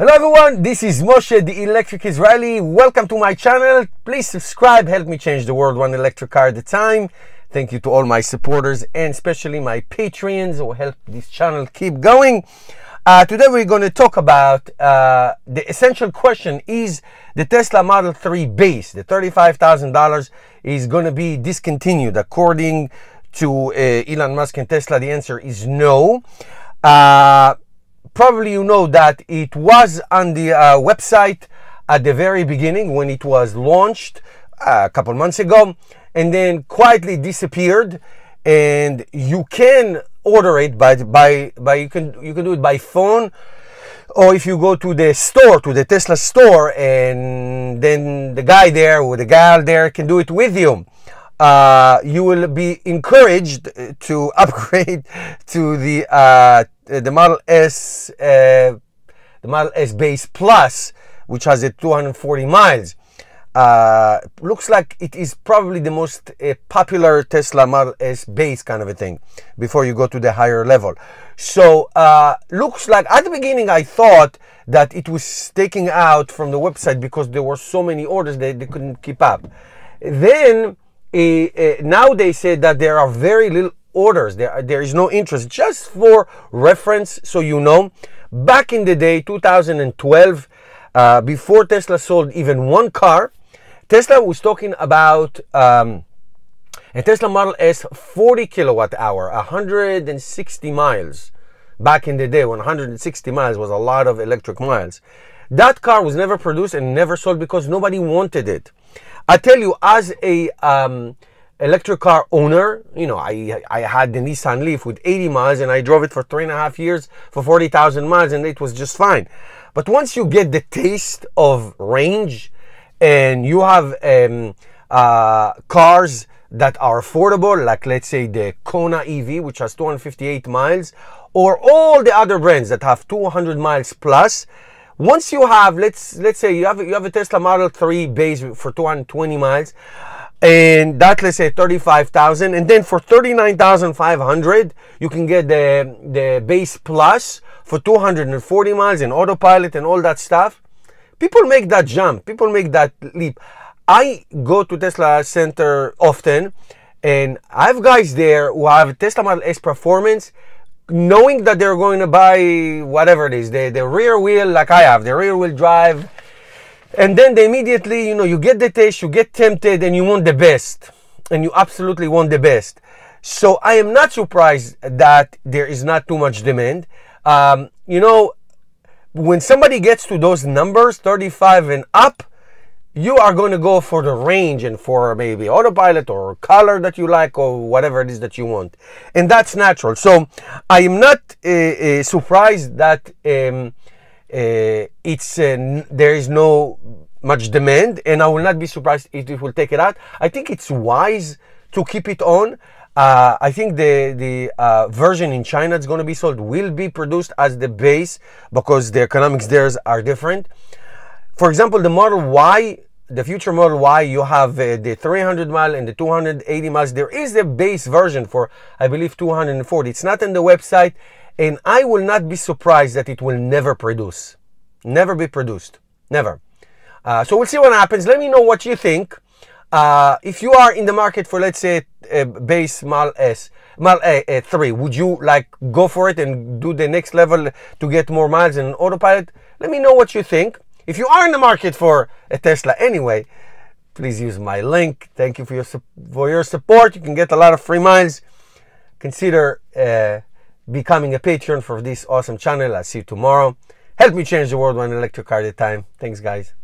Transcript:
Hello everyone, this is Moshe the Electric Israeli. Welcome to my channel. Please subscribe, help me change the world one electric car at a time. Thank you to all my supporters and especially my Patreons who help this channel keep going. Uh, today we're going to talk about uh, the essential question is the Tesla Model 3 base, the $35,000 is going to be discontinued according to uh, Elon Musk and Tesla. The answer is no. Uh, probably you know that it was on the uh, website at the very beginning when it was launched uh, a couple months ago and then quietly disappeared. And you can order it by by by you can you can do it by phone or if you go to the store to the tesla store and then the guy there or the gal there can do it with you. Uh, you will be encouraged to upgrade to the uh, the Model S uh, the Model S Base Plus, which has a 240 miles. Uh, looks like it is probably the most uh, popular Tesla Model S base kind of a thing before you go to the higher level. So uh, looks like at the beginning I thought that it was taking out from the website because there were so many orders that they couldn't keep up. Then uh, now they said that there are very little orders. There, there is no interest. Just for reference, so you know, back in the day, 2012, uh, before Tesla sold even one car, Tesla was talking about um, a Tesla Model S 40 kilowatt hour, 160 miles. Back in the day, 160 miles was a lot of electric miles. That car was never produced and never sold because nobody wanted it. I tell you, as a um, electric car owner, you know, I I had the Nissan Leaf with 80 miles and I drove it for three and a half years for 40,000 miles and it was just fine. But once you get the taste of range and you have um, uh, cars that are affordable, like let's say the Kona EV, which has 258 miles, or all the other brands that have 200 miles plus, once you have let's let's say you have you have a Tesla Model 3 base for 220 miles and that let's say 35,000 and then for 39,500 you can get the the base plus for 240 miles and autopilot and all that stuff. People make that jump. People make that leap. I go to tesla center often and i have guys there who have tesla model s performance knowing that they're going to buy whatever it is, the, the rear wheel like I have, the rear wheel drive, and then they immediately, you know, you get the taste, you get tempted, and you want the best, and you absolutely want the best. So I am not surprised that there is not too much demand. Um, you know, when somebody gets to those numbers, 35 and up, you are going to go for the range and for maybe autopilot or color that you like or whatever it is that you want and that's natural so i am not uh, uh, surprised that um, uh, it's uh, there is no much demand and i will not be surprised if it will take it out i think it's wise to keep it on uh, I think the the uh, version in China that's going to be sold will be produced as the base because the economics there are different. For example, the Model Y, the future Model Y, you have uh, the 300 mile and the 280 miles. There is a base version for, I believe, 240. It's not in the website, and I will not be surprised that it will never produce. Never be produced. Never. Uh, so we'll see what happens. Let me know what you think. Uh, if you are in the market for, let's say, a base Mal S, Mal A, a 3, would you like go for it and do the next level to get more miles and autopilot? Let me know what you think. If you are in the market for a Tesla anyway, please use my link. Thank you for your, for your support. You can get a lot of free miles. Consider uh, becoming a patron for this awesome channel. I'll see you tomorrow. Help me change the world one electric car at a time. Thanks, guys.